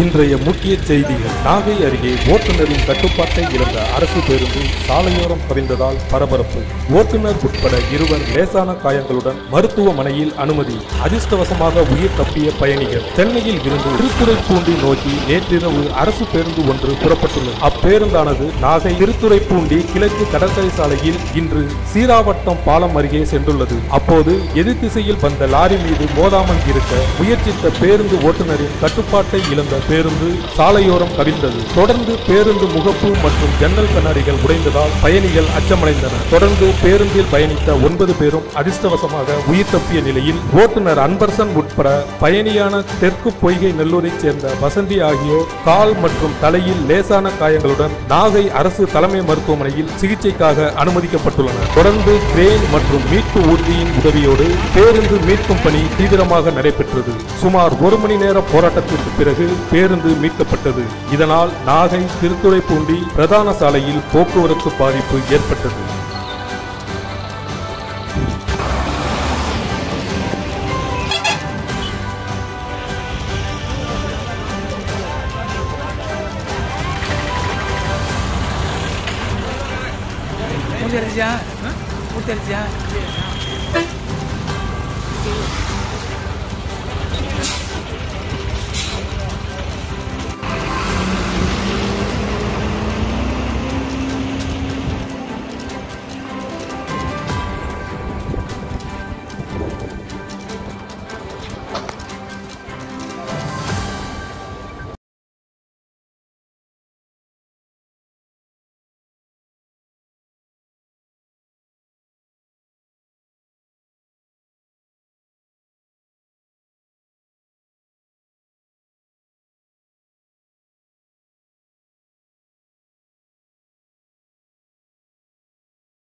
இன்றைய முக்கிய செய்திகள். நாகை அருகே ஓட்டுநரின் கட்டுப்பாட்டை இழந்த அரசு பேருந்து சாலையோரம் பறிந்ததால் பரபரப்பு. ஓட்டுநர் உட்பட இருவர் லேசான காயங்களுடன் மருத்துவமனையில் அனுமதி. அதிர்ஷ்டவசமாக உயிர் தப்பிய பயணிகள். சென்னையில் இருந்து திருத்துறைப்பூண்டி நோக்கி நேற்றிரவு அரசு பேருந்து ஒன்று புறப்பட்டுள்ளது. அப்பேருந்தானது நாகை திருத்துறைப்பூண்டி கிழக்கு கடற்கரை சாலையில் இன்று சீராவட்டம் பாலம் அருகே சென்றுள்ளது. அப்போது எதிர் திசையில் வந்த லாரி மீது மோதாமல் இருக்க முயற்சித்த பேருந்து ஓட்டுநரின் கட்டுப்பாட்டை இழந்த பேருந்து சாலையோரம் கவிழ்ந்தது. தொடர்ந்து பேருந்து முகப்பு மற்றும் ஜன்னல் கண்ணாடிகள் உடைந்ததால் பயணிகள் அச்சமடைந்தனர். தொடர்ந்து பேருந்தில் பயணித்த ஒன்பது பேரும் அதிர்ஷ்டவசமாக உயிர் தப்பிய நிலையில் ஓட்டுநர் அன்பரசன் உட்பட பயணியான தெற்கு பொய்கை நெல்லூரைச் சேர்ந்த வசந்தி ஆகியோர் கால் மற்றும் தலையில் லேசான காயங்களுடன் நாகை அரசு தலைமை மருத்துவமனையில் சிகிச்சைக்காக அனுமதிக்கப்பட்டுள்ளனர். தொடர்ந்து கிரேன் மற்றும் மீட்பு ஊர்தியின் உதவியோடு பேருந்து மீட்கும் பணி தீவிரமாக நடைபெற்றது. சுமார் ஒரு மணி நேர போராட்டத்திற்கு பிறகு பேருந்து மீட்கப்பட்டது. இதனால் நாகை திருத்துறைப்பூண்டி பிரதான சாலையில் போக்குவரத்து பாதிப்பு ஏற்பட்டது. மூச்சு அடிச்சியா